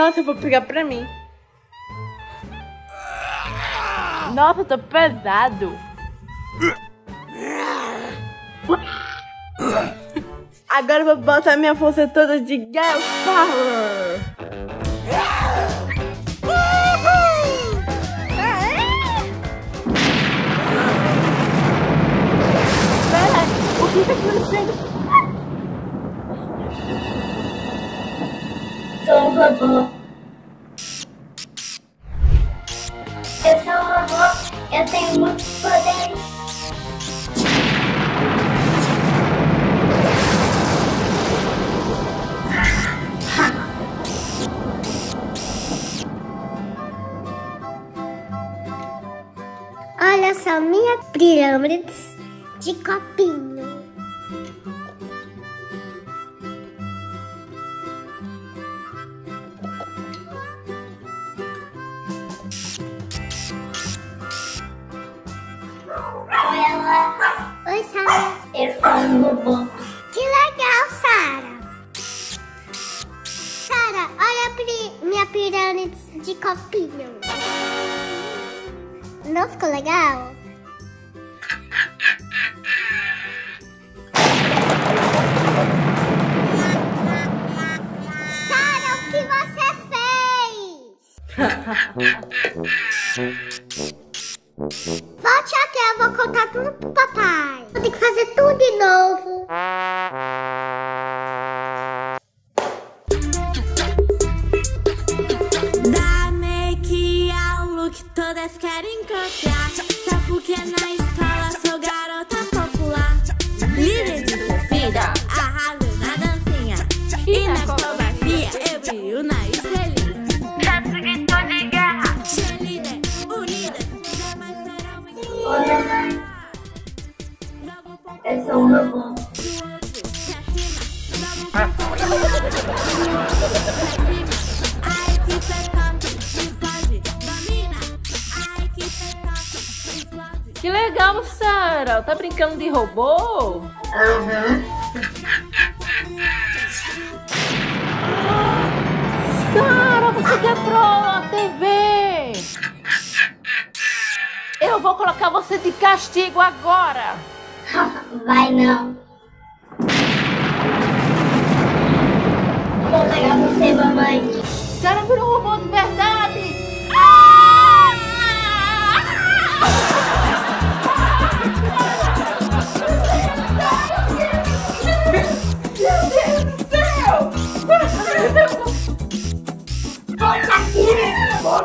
Nossa, eu vou pegar pra mim. Nossa, tá pesado. Agora eu vou botar minha força toda de Girl Power. Pera, o que tá acontecendo? Sou um robô. Eu sou um robô. Eu tenho muitos poderes. Olha só minha pirâmide de copinho. Oi, Sara. Eu sou. Que legal, Sara. Sara, olha a minha pirâmide de copinho. Não ficou legal? Sara, o que você fez? Vou contar tudo pro papai. Vou ter que fazer tudo de novo. Que é o look todas querem copiar. Só porque na escola sou garota popular. Líder de torcida, arraso na dancinha. E na coreografia eu brilho na estrelinha. É. Que legal, Sara. Tá brincando de robô? Sara, você quebrou a TV! Eu vou colocar você de castigo agora! Vai não. Vou pegar você, mamãe. Sara virou um robô de verdade!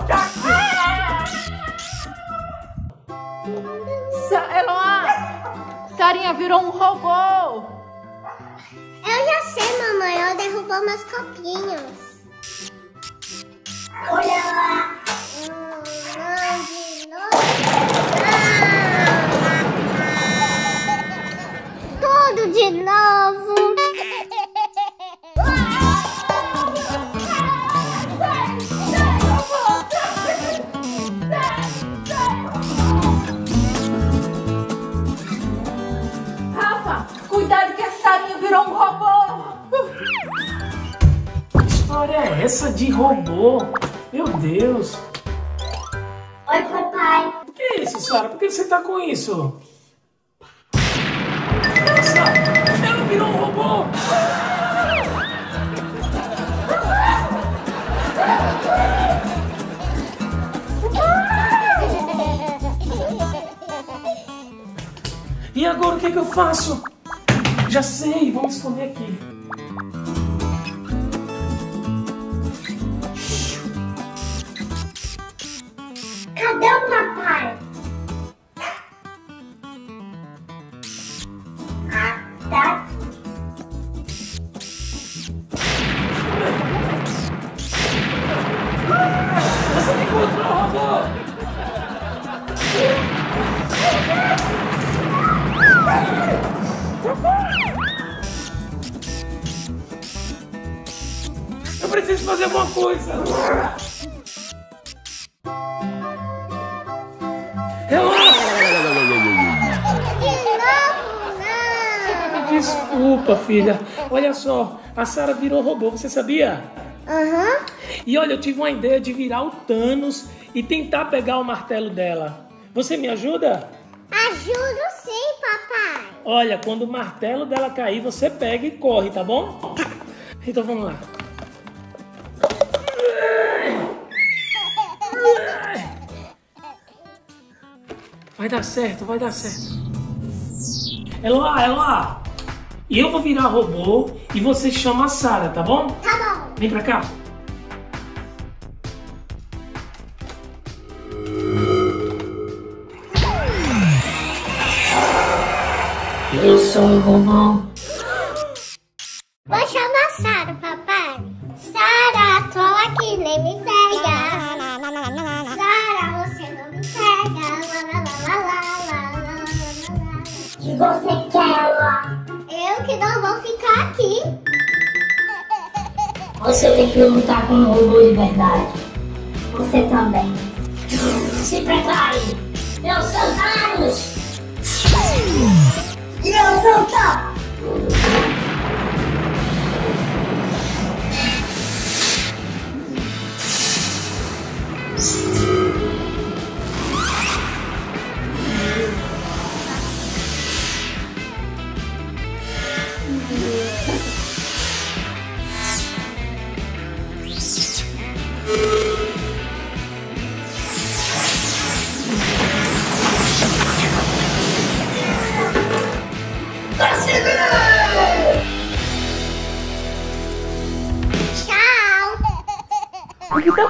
Sa Virou um robô! Eu já sei, mamãe. Ela derrubou meus copinhos. Robô? Meu Deus. Oi, papai. O que é isso, Sara? Por que você tá com isso? Nossa, ela virou um robô. E agora o que, que eu faço? Já sei, vamos esconder aqui. Cadê o papai? Ah, tá. Você me encontrou! Eu preciso fazer alguma coisa! Desculpa, filha. Olha só, a Sara virou robô, você sabia? Aham. E olha, eu tive uma ideia de virar o Thanos e tentar pegar o martelo dela. Você me ajuda? Ajudo sim, papai. Olha, quando o martelo dela cair, você pega e corre, tá bom? Então vamos lá. Vai dar certo, vai dar certo. Eloá, Eloá. E eu vou virar robô e você chama a Sara, tá bom? Tá bom. Vem pra cá. Eu sou um robô. Você tem que lutar com um robô de verdade. Você também. Se prepare! Eu sou! E eu sou. O tá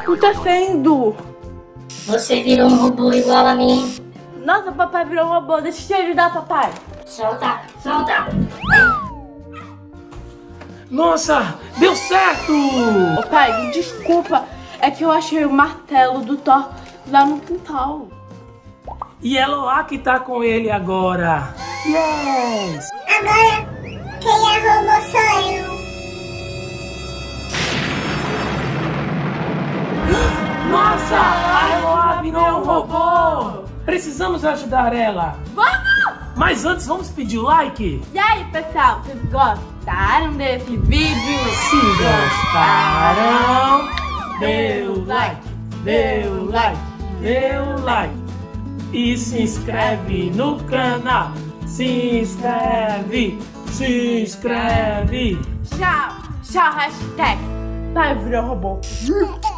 acontecendo? Você virou um robô igual a mim. Nossa, papai virou um robô. Deixa eu te ajudar, papai. Solta, solta! Nossa, deu certo! Ô pai, desculpa. É que eu achei o martelo do Thor lá no quintal. E Eloá que tá com ele agora. Yes! Agora, quem é robô sou eu. Nossa, a Eloá virou um robô! Precisamos ajudar ela. Vamos! Mas antes, vamos pedir o like? E aí, pessoal, vocês gostaram desse vídeo? Se gostaram, dê o like, o like, dê o like. E se inscreve no canal. Se inscreve, se inscreve. Tchau, tchau, hashtag. Pai virou robô.